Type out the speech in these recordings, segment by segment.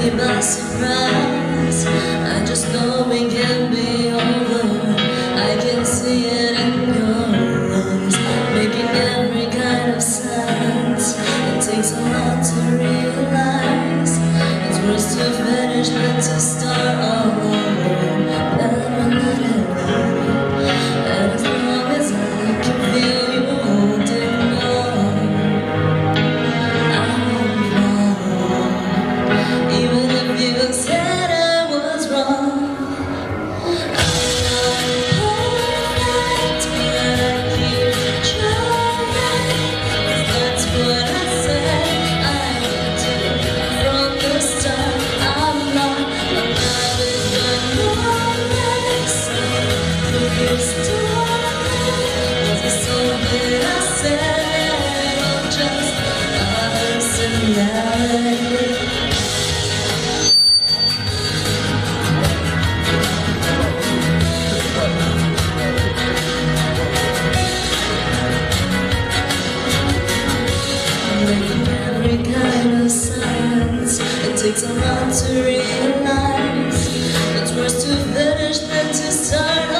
be by surprise I just know it can be over. I can see it in your eyes Making every kind of sense. It takes a lot to realize. It's worse to finish than to start it's worse to finish than to start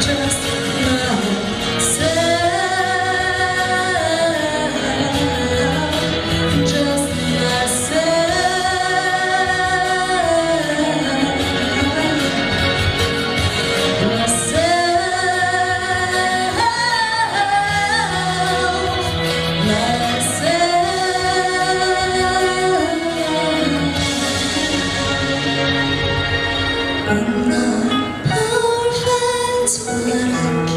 just Thank you.